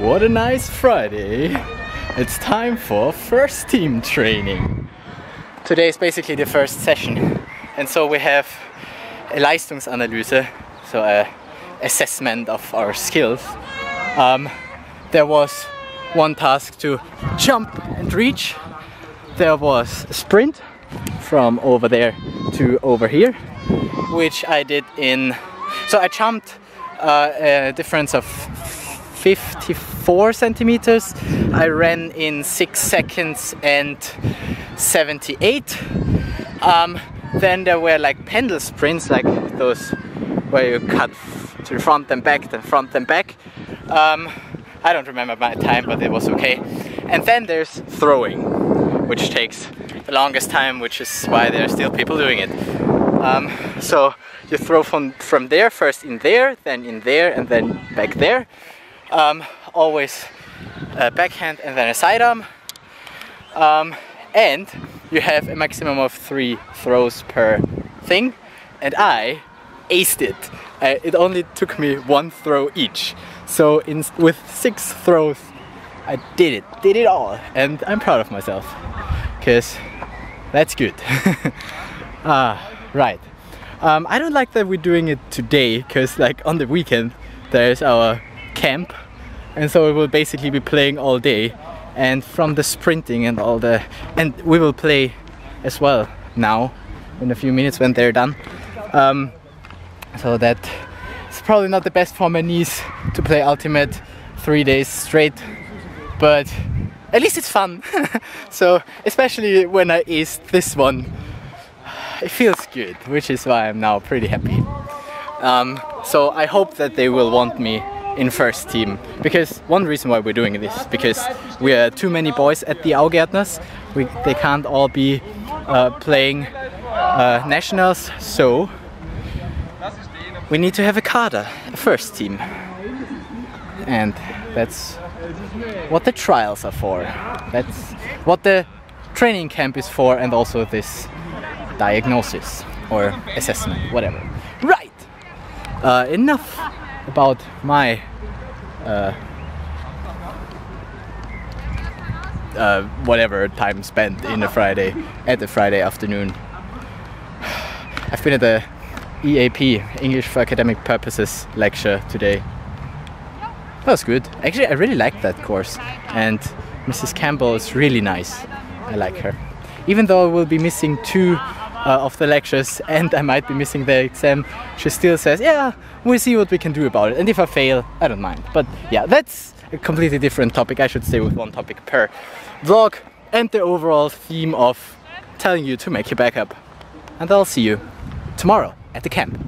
What a nice Friday! It's time for first team training. Today is basically the first session, and so we have a Leistungsanalyse, so a assessment of our skills. Um, there was one task to jump and reach. There was a sprint from over there to over here, which I did in. So I jumped uh, a difference of 54 centimeters. I ran in 6 seconds and 78. Um, then there were like pendle sprints, like those where you cut to the front and back, then front and back. Um, I don't remember my time, but it was okay. And then there's throwing, which takes the longest time, which is why there are still people doing it. Um, so you throw from, from there, first in there, then in there, and then back there um, always a backhand and then a side arm. Um, and you have a maximum of three throws per thing. And I aced it. It only took me one throw each. So in, with six throws, I did it, did it all. And I'm proud of myself, because that's good. ah, right. Um, I don't like that we're doing it today, because like on the weekend, there's our camp. And so we will basically be playing all day. And from the sprinting and all the and we will play as well now in a few minutes when they're done. Um, so that it's probably not the best for my knees to play ultimate three days straight but at least it's fun. So especially when I aced this one it feels good which is why I'm now pretty happy. Um, so I hope that they will want me in first team. Because one reason why we're doing this is because we are too many boys at the Augärtners. We, they can't all be uh, playing uh, nationals, so we need to have a kader, a first team. And that's what the trials are for. That's what the training camp is for and also this diagnosis or assessment, whatever. Right! Uh, enough about my uh, uh, whatever time spent in a Friday at the Friday afternoon. I've been at the EAP English for Academic Purposes lecture today. That was good. Actually, I really liked that course, and Mrs. Campbell is really nice. I like her. Even though I will be missing two uh, of the lectures and I might be missing the exam, she still says, yeah, we'll see what we can do about it. And if I fail, I don't mind. But yeah, that's a completely different topic. I should stay with one topic per vlog and the overall theme of telling you to make your backup. And I'll see you tomorrow at the camp.